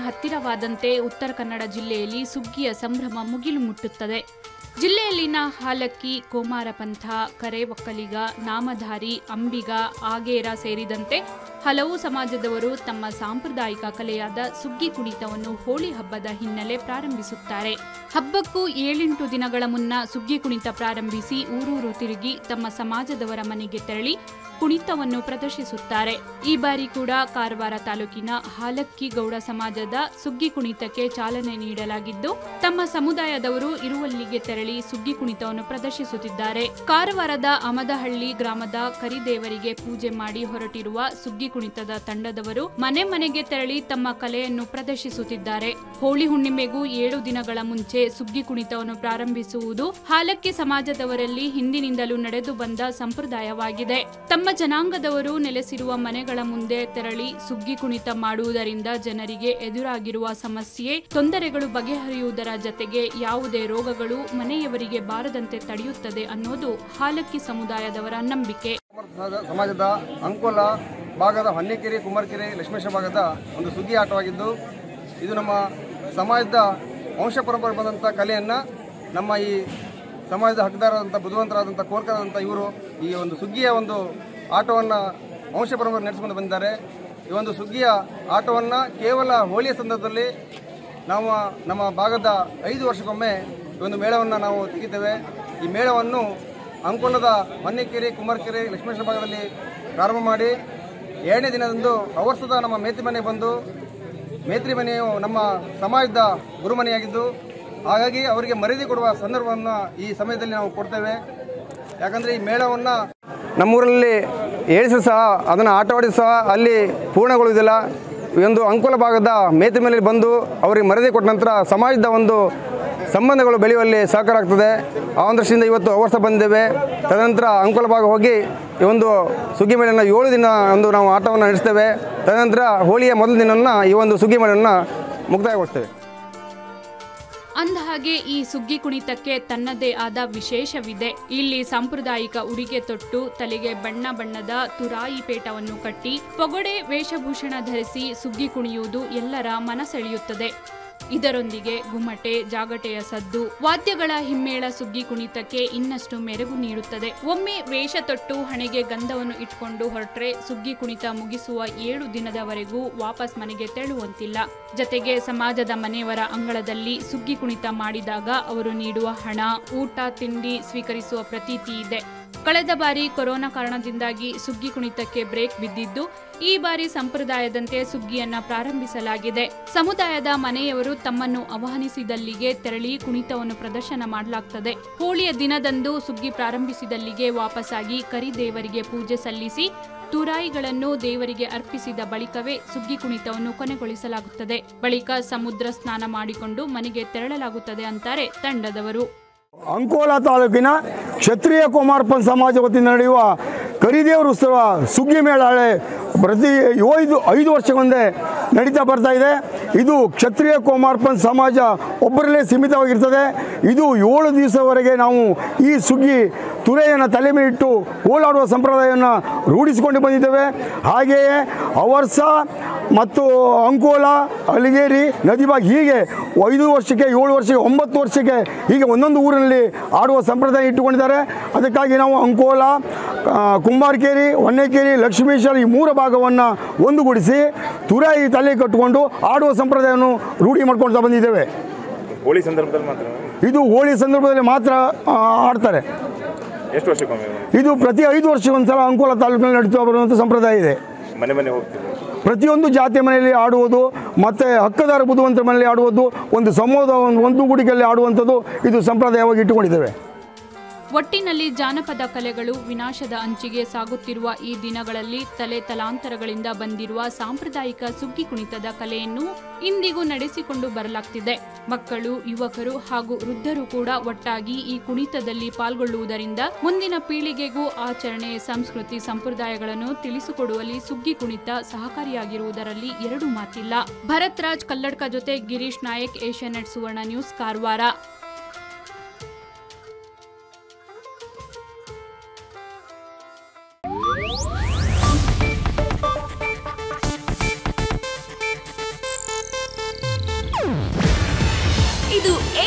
ಹತ್ತಿರವಾದಂತೆ ಉತ್ತರ ಕನ್ನಡ ಜಿಲ್ಲೆಯಲ್ಲಿ ಸುಗ್ಗಿಯ ಸಂಭ್ರಮ ಮುಗಿಲು ಮುಟ್ಟುತ್ತದೆ. ಜಿಲ್ಲೆಯಲ್ಲಿನ ಹಾಲಕ್ಕಿ ಕೋಮಾರಪಂಥ ಕರೆ ಒಕ್ಕಲಿಗ, ನಾಮಧಾರಿ, ಅಂಬಿಗ, ಆಗೇರ ಸೇರಿದಂತೆ ಹಲವು ಸಮಾಜದವರು ತಮ್ಮ ಸಾಂಪ್ರದಾಯಿಕ ಕಲೆಯಾದ ಸುಗ್ಗಿ ಕುಣಿತವನ್ನು ಹೋಳಿ ಹಬ್ಬದ ಹಿನ್ನೆಲೆ ಪ್ರಾರಂಭಿಸುತ್ತಾರೆ. ಹಬ್ಬಕ್ಕೂ ಏಳೆಂಟು ದಿನಗಳ ಮುನ್ನ ಸುಗ್ಗಿ ಕುಣಿತ ಪ್ರಾರಂಭಿಸಿ ಊರೂರು ತಿರುಗಿ ತಮ್ಮ ಸಮಾಜದವರ ಮನೆಗೆ ತೆರಳಿ ಕುಣಿತವನ್ನು ಪ್ರದರ್ಶಿಸುತ್ತಾರೆ. ಈ ಬಾರಿ ಕೂಡ ಕಾರವಾರ ತಾಲೂಕಿನ ಹಾಲಕ್ಕಿ ಗೌಡ ಸಮಾಜದ ಸುಗ್ಗಿ ಕುಣಿತಕ್ಕೆ ಚಾಲನೆ ನೀಡಲಾಗಿದ್ದು, ತಮ್ಮ ಸಮುದಾಯದವರು ಇರುವಲ್ಲಿಗೆ ತೆರಳಿ ಸುಗ್ಗಿ ಕುಣಿತವನ್ನು ಪ್ರದರ್ಶಿಸುತ್ತಿದ್ದಾರೆ. ಕಾರವಾರದ ಅಮದಹಳ್ಳಿ ಗ್ರಾಮದ ಕರಿದೇವರಿಗೆ ಪೂಜೆ ಮಾಡಿ ಹೊರಟಿರುವ ಸುಗ್ಗಿ ಕುಣಿತದ ತಂಡದವರು ಮನೆ ಮನೆಗೆ ತೆರಳಿ ತಮ್ಮ ಕಲೆಯನ್ನು ಪ್ರದರ್ಶಿಸುತ್ತಿದ್ದಾರೆ. ಹೋಳಿ ಹುಣ್ಣಿಮೆಗೂ ಏಳು ದಿನಗಳ ಮುಂಚೆ ಸುಗ್ಗಿ ಕುಣಿತವನ್ನು ಪ್ರಾರಂಭಿಸುವುದು ಹಾಲಕ್ಕಿ ಸಮಾಜದವರಲ್ಲಿ ಹಿಂದಿನಿಂದಲೂ ನಡೆದು ಬಂದ ಸಂಪ್ರದಾಯವಾಗಿದೆ. ತಮ್ಮ ಜನಾಂಗದವರು ನೆಲೆಸಿರುವ ಮನೆಗಳ ಮುಂದೆ ತೆರಳಿ ಸುಗ್ಗಿ ಕುಣಿತ ಮಾಡುವುದರಿಂದ ಜನರಿಗೆ ಎದುರಾಗಿರುವ ಸಮಸ್ಯೆ, ತೊಂದರೆಗಳು ಬಗೆಹರಿಯುವುದರ ಜತೆಗೆ ಯಾವುದೇ ರೋಗಗಳು ಮನೆಯವರಿಗೆ ಬಾರದಂತೆ ತಡೆಯುತ್ತದೆ ಅನ್ನೋದು ಹಾಲಕ್ಕಿ ಸಮುದಾಯದವರ ನಂಬಿಕೆ. ಸಮಾಜ- ಸಮಾಜದ ಅಂಕೋಲ ಭಾಗದ ಹೊನ್ನೆಕೆರೆ, ಕುಮಾರಕೆರೆ, ಲಕ್ಷ್ಮೇಶ ಭಾಗದ ಒಂದು ಸುಗ್ಗಿ ಆಟವಾಗಿದ್ದು, ಇದು ನಮ್ಮ ಸಮಾಜದ ವಂಶ ಪರಂಪರೆ ಬಂದಂಥ ಕಲೆಯನ್ನು ನಮ್ಮ ಈ ಸಮಾಜದ ಹಕ್ಕದಾರರಾದಂಥ ಬುದ್ಧಿವಂತರಾದಂಥ ಕೋರ್ಕರಾದಂಥ ಇವರು ಈ ಒಂದು ಸುಗ್ಗಿಯ ಒಂದು ಆಟವನ್ನು ವಂಶ ಪರಂಪರೆ ನಡೆಸಿಕೊಂಡು ಬಂದಿದ್ದಾರೆ. ಈ ಒಂದು ಸುಗ್ಗಿಯ ಆಟವನ್ನು ಕೇವಲ ಹೋಳಿಯ ಸಂದರ್ಭದಲ್ಲಿ ನಾವು ನಮ್ಮ ಭಾಗದ ಐದು ವರ್ಷಕ್ಕೊಮ್ಮೆ ಈ ಒಂದು ಮೇಳವನ್ನು ನಾವು ತೆಗಿತೇವೆ. ಈ ಮೇಳವನ್ನು ಅಂಕೋಲದ ಮನ್ನಿಕೇರಿ, ಕುಮಾರಕೆರೆ, ಲಕ್ಷ್ಮೇಶ್ವರ ಭಾಗದಲ್ಲಿ ಪ್ರಾರಂಭ ಮಾಡಿ ಎರಡನೇ ದಿನದಂದು ಅವರ್ಸದ ನಮ್ಮ ಮೇತ್ರಿ ಮನೆ ಬಂದು ಮೇತ್ರಿ ಮನೆಯು ನಮ್ಮ ಸಮಾಜದ ಗುರುಮನೆಯಾಗಿದ್ದು, ಹಾಗಾಗಿ ಅವರಿಗೆ ಮರ್ಯಾದೆ ಕೊಡುವ ಸಂದರ್ಭವನ್ನು ಈ ಸಮಯದಲ್ಲಿ ನಾವು ಕೊಡ್ತೇವೆ. ಯಾಕಂದರೆ ಈ ಮೇಳವನ್ನು ನಮ್ಮೂರಲ್ಲಿ ಏಳಿಸಿ ಸಹ ಅದನ್ನು ಆಟವಾಡಿ ಸಹ ಅಲ್ಲಿ ಪೂರ್ಣಗೊಳ್ಳುವುದಿಲ್ಲ. ಒಂದು ಅಂಕೋಲ ಭಾಗದ ಮೇತಿ ಮೇಲೆ ಬಂದು ಅವರಿಗೆ ಮರದಿ ಕೊಟ್ಟ ನಂತರ ಸಮಾಜದ ಒಂದು ಸಂಬಂಧಗಳು ಬೆಳೆಯುವಲ್ಲಿ ಸಹಕಾರ ಆಗ್ತದೆ. ಆ ಒಂದು ದೃಷ್ಟಿಯಿಂದ ಇವತ್ತು ಅವರ್ಸ ಬಂದಿದ್ದೇವೆ. ತದನಂತರ ಅಂಕೋಲ ಭಾಗ ಹೋಗಿ ಈ ಒಂದು ಸುಗ್ಗಿ ಮೇಳನ ಏಳು ದಿನ ಒಂದು ನಾವು ಆಟವನ್ನು ನಡೆಸ್ತೇವೆ. ತದನಂತರ ಹೋಳಿಯ ಮೊದಲ ದಿನವನ್ನು ಈ ಒಂದು ಸುಗ್ಗಿ ಮೇಳವನ್ನು ಮುಕ್ತಾಯಗೊಳಿಸ್ತೇವೆ. ಅಂದಹಾಗೆ ಈ ಸುಗ್ಗಿ ಕುಣಿತಕ್ಕೆ ತನ್ನದೇ ಆದ ವಿಶೇಷವಿದೆ. ಇಲ್ಲಿ ಸಾಂಪ್ರದಾಯಿಕ ಉಡುಗೆ ತೊಟ್ಟು, ತಲೆಗೆ ಬಣ್ಣ ಬಣ್ಣದ ತುರಾಯಿ ಪೇಟವನ್ನು ಕಟ್ಟಿ, ಪೊಗಡೆ ವೇಷಭೂಷಣ ಧರಿಸಿ ಸುಗ್ಗಿ ಕುಣಿಯುವುದು ಎಲ್ಲರ ಮನಸೆಳೆಯುತ್ತದೆ. ಇದರೊಂದಿಗೆ ಗುಮ್ಮಟೆ, ಜಾಗಟೆಯ ಸದ್ದು, ವಾದ್ಯಗಳ ಹಿಮ್ಮೇಳ ಸುಗ್ಗಿ ಕುಣಿತಕ್ಕೆ ಇನ್ನಷ್ಟು ಮೆರುಗು ನೀಡುತ್ತದೆ. ಒಮ್ಮೆ ವೇಷ ತೊಟ್ಟು ಹಣೆಗೆ ಗಂಧವನ್ನು ಇಟ್ಕೊಂಡು ಹೊರಟ್ರೆ ಸುಗ್ಗಿ ಕುಣಿತ ಮುಗಿಸುವ ಏಳು ದಿನದವರೆಗೂ ವಾಪಸ್ ಮನೆಗೆ ತೆರಳುವಂತಿಲ್ಲ. ಜತೆಗೆ ಸಮಾಜದ ಮನೆಯವರ ಅಂಗಳದಲ್ಲಿ ಸುಗ್ಗಿ ಕುಣಿತ ಮಾಡಿದಾಗ ಅವರು ನೀಡುವ ಹಣ, ಊಟ, ತಿಂಡಿ ಸ್ವೀಕರಿಸುವ ಪ್ರತೀತಿ ಇದೆ. ಕಳೆದ ಬಾರಿ ಕೊರೋನಾ ಕಾರಣದಿಂದಾಗಿ ಸುಗ್ಗಿ ಕುಣಿತಕ್ಕೆ ಬ್ರೇಕ್ ಬಿದ್ದಿದ್ದು, ಈ ಬಾರಿ ಸಂಪ್ರದಾಯದಂತೆ ಸುಗ್ಗಿಯನ್ನ ಪ್ರಾರಂಭಿಸಲಾಗಿದೆ. ಸಮುದಾಯದ ಮನೆಯವರು ತಮ್ಮನ್ನು ಆಹ್ವಾನಿಸಿದಲ್ಲಿಗೆ ತೆರಳಿ ಕುಣಿತವನ್ನು ಪ್ರದರ್ಶನ ಮಾಡಲಾಗ್ತದೆ. ಹೋಳಿಯ ದಿನದಂದು ಸುಗ್ಗಿ ಪ್ರಾರಂಭಿಸಿದಲ್ಲಿಗೆ ವಾಪಸ್ಸಾಗಿ ಕರಿದೇವರಿಗೆ ಪೂಜೆ ಸಲ್ಲಿಸಿ, ತುರಾಯಿಗಳನ್ನು ದೇವರಿಗೆ ಅರ್ಪಿಸಿದ ಬಳಿಕವೇ ಸುಗ್ಗಿ ಕುಣಿತವನ್ನು ಕೊನೆಗೊಳಿಸಲಾಗುತ್ತದೆ. ಬಳಿಕ ಸಮುದ್ರ ಸ್ನಾನ ಮಾಡಿಕೊಂಡು ಮನೆಗೆ ತೆರಳಲಾಗುತ್ತದೆ ಅಂತಾರೆ ತಂಡದವರು. ಅಂಕೋಲ ತಾಲೂಕಿನ ಕ್ಷತ್ರಿಯ ಕುಮಾರಪ್ಪನ್ ಸಮಾಜ ವತಿಯಿಂದ ನಡೆಯುವ ಕರಿದೇವರ ಉತ್ಸವ ಸುಗ್ಗಿ ಮೇಳಾಳೆ ಪ್ರತಿ ಐದು ಐದು ವರ್ಷಗೊಂದೇ ನಡೀತಾ ಬರ್ತಾ ಇದೆ. ಇದು ಕ್ಷತ್ರಿಯ ಕುಮಾರಪ್ಪನ್ ಸಮಾಜ ಒಬ್ಬರಲ್ಲೇ ಸೀಮಿತವಾಗಿರ್ತದೆ. ಇದು ಏಳು ದಿವಸವರೆಗೆ ನಾವು ಈ ಸುಗ್ಗಿ ತುರೆಯನ್ನು ತಲೆ ಮೇಲಿಟ್ಟು ಓಲಾಡುವ ಸಂಪ್ರದಾಯವನ್ನು ರೂಢಿಸಿಕೊಂಡು ಬಂದಿದ್ದೇವೆ. ಹಾಗೆಯೇ ಅವರ್ಸ ಮತ್ತು ಅಂಕೋಲ ಅಲಿಗೇರಿ ನದಿಬಾಗ್ ಹೀಗೆ ಐದು ವರ್ಷಕ್ಕೆ ಏಳು ವರ್ಷಕ್ಕೆ ಒಂಬತ್ತು ವರ್ಷಕ್ಕೆ ಹೀಗೆ ಒಂದೊಂದು ಊರಿನಲ್ಲಿ ಆಡುವ ಸಂಪ್ರದಾಯ ಇಟ್ಟುಕೊಂಡಿದ್ದಾರೆ. ಅದಕ್ಕಾಗಿ ನಾವು ಅಂಕೋಲ ಕುಂಬಾರಕೇರಿ ಹೊನ್ನೇಕೇರಿ ಲಕ್ಷ್ಮೀಶ್ವರ ಈ ಮೂರು ಭಾಗವನ್ನು ಒಂದುಗೂಡಿಸಿ ತುರಾಯಿ ತಲೆ ಕಟ್ಟಿಕೊಂಡು ಆಡುವ ಸಂಪ್ರದಾಯವನ್ನು ರೂಢಿ ಮಾಡ್ಕೊಳ್ತಾ ಬಂದಿದ್ದೇವೆ. ಹೋಳಿ ಸಂದರ್ಭದಲ್ಲಿ ಮಾತ್ರ ಇದು ಹೋಳಿ ಸಂದರ್ಭದಲ್ಲಿ ಮಾತ್ರ ಆಡ್ತಾರೆ. ಎಷ್ಟು ವರ್ಷಕ್ಕೊಮ್ಮೆ? ಇದು ಪ್ರತಿ ಐದು ವರ್ಷಕ್ಕೊಂದ್ಸಲ ಅಂಕೋಲ ತಾಲೂಕಿನಲ್ಲಿ ನಡೀತಾ ಬರುವಂಥ ಸಂಪ್ರದಾಯ ಇದೆ. ಮನೆ ಮನೆ ಹೋಗ್ತೀವಿ ಪ್ರತಿಯೊಂದು ಜಾತಿ ಮನೆಯಲ್ಲಿ ಆಡುವುದು, ಮತ್ತು ಹಕ್ಕದಾರ ಬುದ್ಧಿವಂತರ ಮನೆಯಲ್ಲಿ ಆಡುವುದು, ಒಂದು ಸಮೂಹದ ಒಂದು ಒಂದು ಗುಡಿಗೆಯಲ್ಲಿ ಆಡುವಂಥದ್ದು ಇದು ಸಂಪ್ರದಾಯವಾಗಿ ಇಟ್ಟುಕೊಂಡಿದ್ದೇವೆ. ಒಟ್ಟಿನಲ್ಲಿ ಜಾನಪದ ಕಲೆಗಳು ವಿನಾಶದ ಅಂಚಿಗೆ ಸಾಗುತ್ತಿರುವ ಈ ದಿನಗಳಲ್ಲಿ ತಲೆ ತಲಾಂತರಗಳಿಂದ ಬಂದಿರುವ ಸಾಂಪ್ರದಾಯಿಕ ಸುಗ್ಗಿ ಕುಣಿತದ ಕಲೆಯನ್ನು ಇಂದಿಗೂ ನಡೆಸಿಕೊಂಡು ಬರಲಾಗ್ತಿದೆ. ಮಕ್ಕಳು, ಯುವಕರು ಹಾಗೂ ವೃದ್ಧರು ಕೂಡ ಒಟ್ಟಾಗಿ ಈ ಕುಣಿತದಲ್ಲಿ ಪಾಲ್ಗೊಳ್ಳುವುದರಿಂದ ಮುಂದಿನ ಪೀಳಿಗೆಗೂ ಆಚರಣೆ, ಸಂಸ್ಕೃತಿ, ಸಂಪ್ರದಾಯಗಳನ್ನು ತಿಳಿಸಿಕೊಡುವಲ್ಲಿ ಸುಗ್ಗಿ ಕುಣಿತ ಸಹಕಾರಿಯಾಗಿರುವುದರಲ್ಲಿ ಎರಡು ಮಾತಿಲ್ಲ. ಭರತ್ ರಾಜ್ ಕಲ್ಲಡ್ಕ ಜೊತೆ Girish Nayak Asianet Suvarna news, Karwar.